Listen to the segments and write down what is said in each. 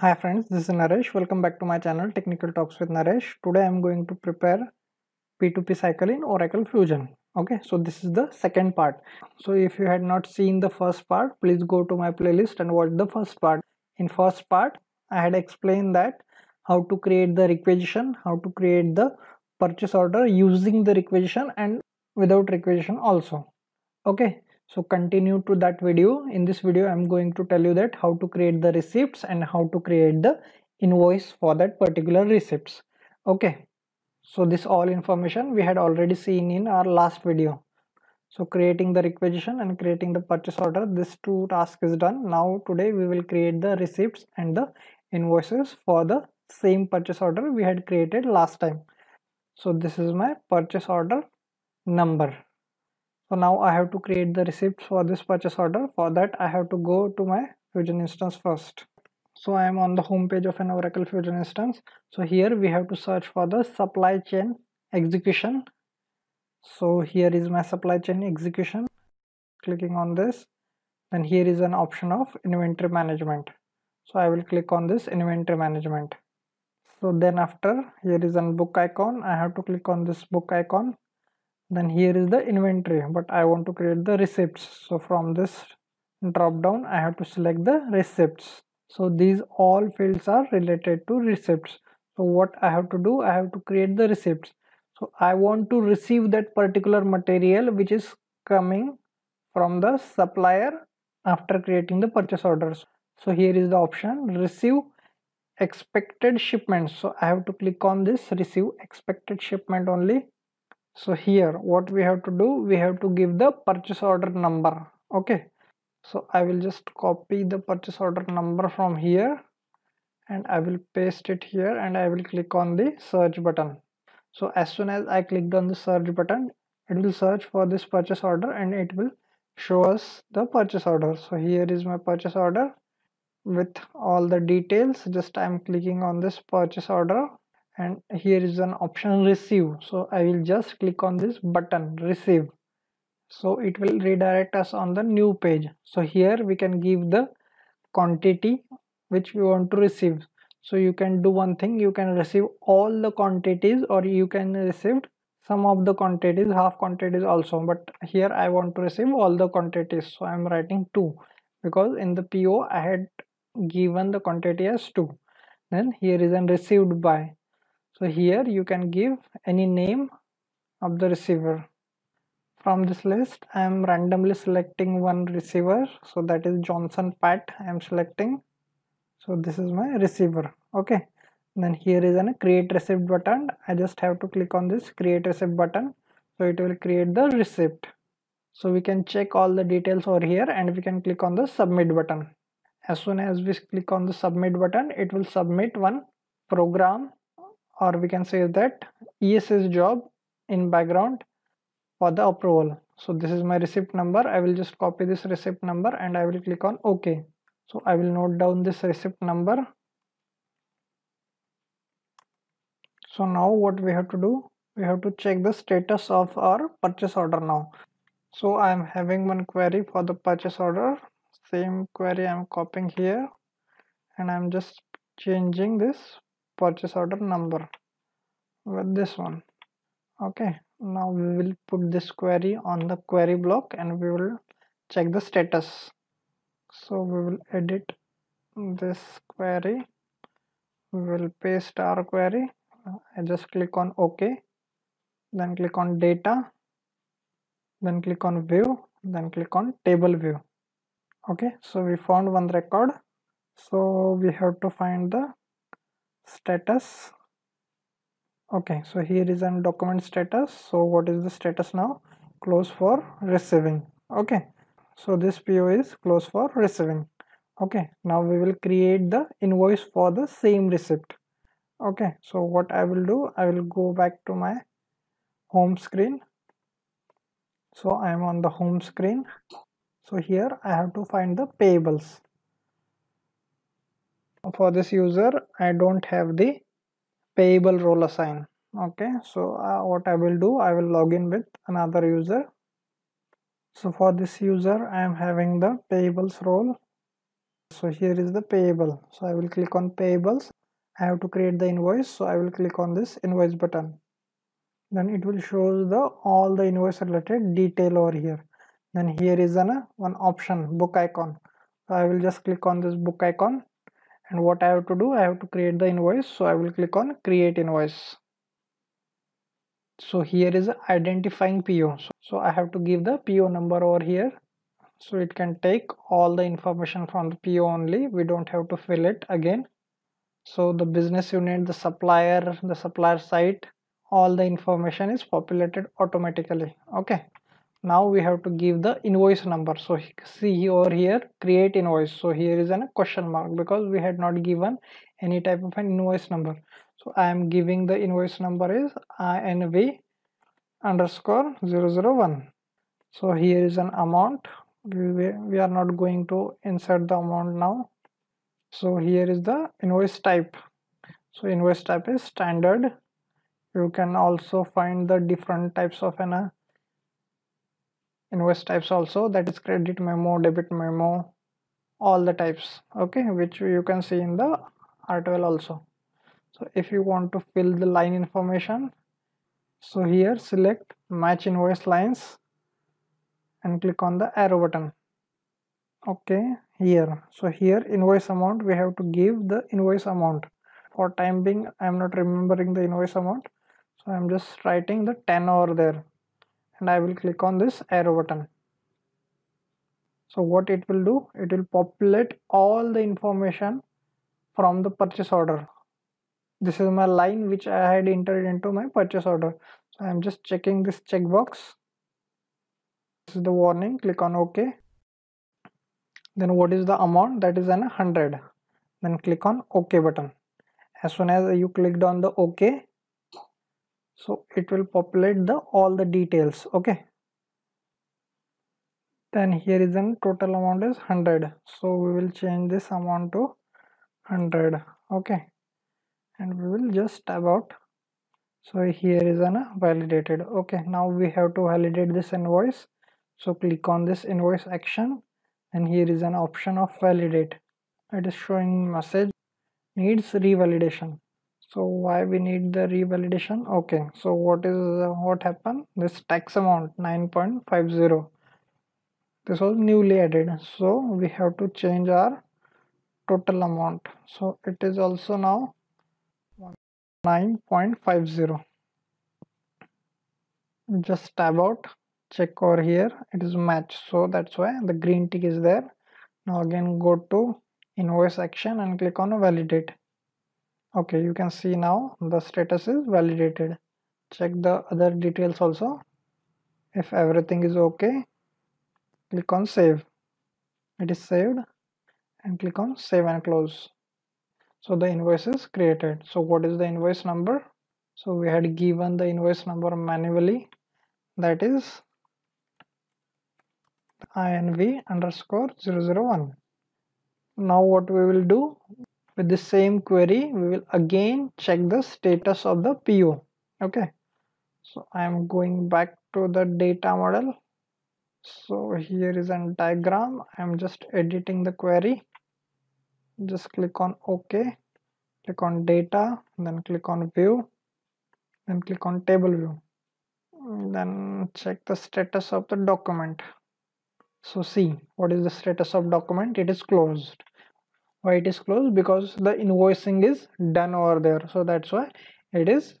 Hi friends, this is Naresh. Welcome back to my channel Technical Talks with Naresh. Today I'm going to prepare P2P cycle in Oracle Fusion. Okay, so this is the second part. So if you had not seen the first part, please go to my playlist and watch the first part. In first part, I had explained that how to create the requisition, how to create the purchase order using the requisition and without requisition also. Okay, so continue to that video. In this video i'm going to tell you that how to create the receipts and how to create the invoice for that particular receipts. Okay. So this all information we had already seen in our last video. So creating the requisition and creating the purchase order this two task is done. Now today we will create the receipts and the invoices for the same purchase order we had created last time. So this is my purchase order number so now I have to create the receipt for this purchase order. For that I have to go to my fusion instance first. So I am on the home page of an Oracle Fusion instance. So here we have to search for the supply chain execution. So here is my supply chain execution. Clicking on this. Then here is an option of inventory management. So I will click on this inventory management. So then after here is an book icon. I have to click on this book icon then here is the inventory but i want to create the receipts. So from this drop down i have to select the receipts. So these all fields are related to receipts. So what i have to do i have to create the receipts. So i want to receive that particular material which is coming from the supplier after creating the purchase orders. So here is the option receive expected shipment so i have to click on this receive expected shipment only so here what we have to do we have to give the purchase order number okay? So i will just copy the purchase order number from here and i will paste it here and i will click on the search button. So as soon as i clicked on the search button it will search for this purchase order and it will show us the purchase order. So here is my purchase order with all the details. Just i'm clicking on this purchase order and here is an option receive. So i will just click on this button receive. So it will redirect us on the new page. So here we can give the quantity which we want to receive. So you can do one thing. You can receive all the quantities or you can receive some of the quantities half quantities also. But here i want to receive all the quantities. So i'm writing two because in the po i had given the quantity as two. Then here is an received by so here you can give any name of the receiver. From this list i am randomly selecting one receiver. So that is johnson pat i am selecting. So this is my receiver. Okay. Then here is a create receipt button. I just have to click on this create receipt button. So it will create the receipt. So we can check all the details over here and we can click on the submit button. As soon as we click on the submit button it will submit one program or we can say that ESS job in background for the approval. So this is my receipt number. I will just copy this receipt number and I will click on OK. So I will note down this receipt number. So now what we have to do, we have to check the status of our purchase order now. So I am having one query for the purchase order. Same query I am copying here and I am just changing this purchase order number with this one. Okay now we will put this query on the query block and we will check the status. So we will edit this query. We will paste our query. I just click on OK then click on data then click on view then click on table view. Okay so we found one record. So we have to find the status. Okay so here is an document status. So what is the status now? Close for receiving. Okay so this PO is close for receiving. Okay now we will create the invoice for the same receipt. Okay so what I will do I will go back to my home screen. So I am on the home screen. So here I have to find the payables for this user I don't have the payable role assign. Okay so uh, what I will do I will log in with another user. So for this user I am having the payables role. So here is the payable. So I will click on payables. I have to create the invoice so I will click on this invoice button. Then it will show the all the invoice related detail over here. Then here is an uh, one option book icon. So I will just click on this book icon and what I have to do I have to create the invoice. So I will click on create invoice. So here is identifying PO so, so I have to give the PO number over here. So it can take all the information from the PO only. We don't have to fill it again. So the business unit the supplier the supplier site all the information is populated automatically. Okay now we have to give the invoice number. So see over here create invoice. So here is a question mark because we had not given any type of an invoice number. So i am giving the invoice number is inv underscore 001 so here is an amount. We, we are not going to insert the amount now. So here is the invoice type. So invoice type is standard. You can also find the different types of an uh, invoice types also that is credit memo debit memo all the types okay which you can see in the artwell also. So if you want to fill the line information so here select match invoice lines and click on the arrow button okay here. So here invoice amount we have to give the invoice amount. For time being i am not remembering the invoice amount so i'm just writing the 10 over there and i will click on this arrow button. So what it will do? It will populate all the information from the purchase order. This is my line which i had entered into my purchase order. So i'm just checking this checkbox. This is the warning. Click on ok. Then what is the amount? That is an 100 then click on ok button. As soon as you clicked on the ok so it will populate the all the details okay? Then here is an total amount is 100 so we will change this amount to 100 okay? And we will just about so here is an validated okay? Now we have to validate this invoice. So click on this invoice action. And here is an option of validate. It is showing message needs revalidation so why we need the revalidation? Okay so what is uh, what happened? This tax amount 9.50 this was newly added. So we have to change our total amount. So it is also now 9.50 just tab out check over here. It is match. So that's why the green tick is there. Now again go to invoice action and click on validate okay you can see now the status is validated. Check the other details also. If everything is okay click on save. It is saved and click on save and close. So the invoice is created. So what is the invoice number? So we had given the invoice number manually. That is inv underscore 001 now what we will do with the same query we will again check the status of the PO okay. So I am going back to the data model. So here is a diagram. I am just editing the query. Just click on OK. Click on data then click on view then click on table view. Then check the status of the document. So see what is the status of document? It is closed why it is closed? Because the invoicing is done over there. So that's why it is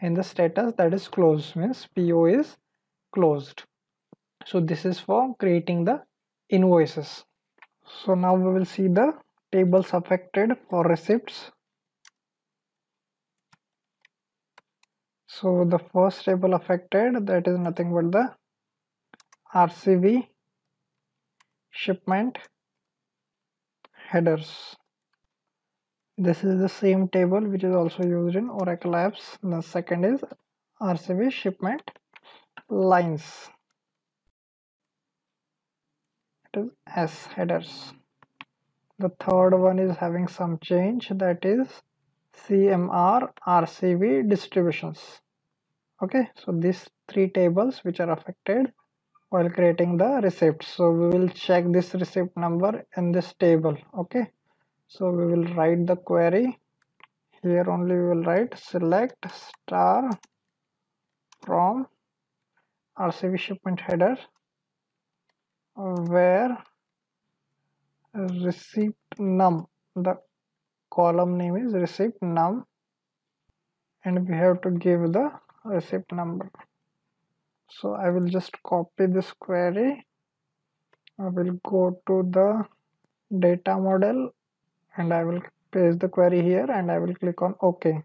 in the status that is closed means PO is closed. So this is for creating the invoices. So now we will see the tables affected for receipts. So the first table affected that is nothing but the RCV shipment headers. This is the same table which is also used in oracle apps. The second is rcv shipment lines. It is s headers. The third one is having some change. That is cmr rcv distributions. Okay so these three tables which are affected while creating the receipt so we will check this receipt number in this table okay? So we will write the query. Here only we will write select star from RCV shipment header where receipt num the column name is receipt num and we have to give the receipt number so I will just copy this query. I will go to the data model and I will paste the query here and I will click on OK.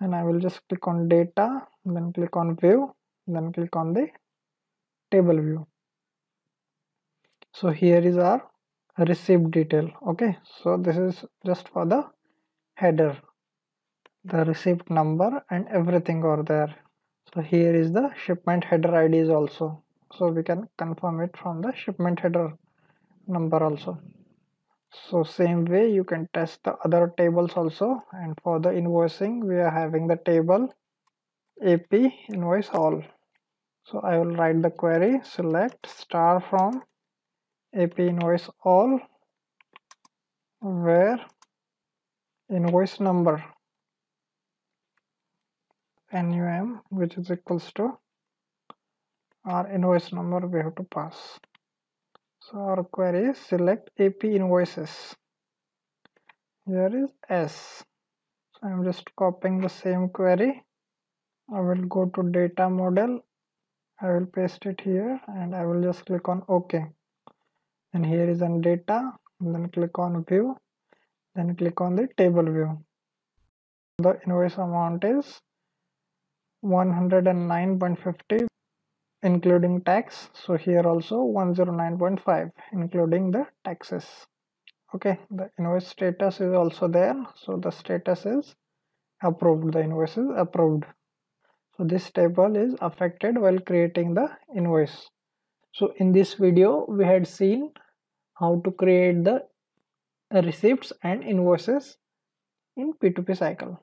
And I will just click on data then click on view then click on the table view. So here is our receipt detail okay so this is just for the header the receipt number and everything over there so here is the shipment header IDs also. So we can confirm it from the shipment header number also. So same way you can test the other tables also. And for the invoicing we are having the table AP invoice all. So I will write the query select star from AP invoice all where invoice number NUM which is equals to our invoice number we have to pass. So our query is select AP invoices. Here is S. So I'm just copying the same query. I will go to data model. I will paste it here and I will just click on OK. And here is on data. then click on view. Then click on the table view. The invoice amount is 109.50 including tax. So here also 109.5 including the taxes. Okay the invoice status is also there. So the status is approved. The invoice is approved. So this table is affected while creating the invoice. So in this video we had seen how to create the receipts and invoices in p2p cycle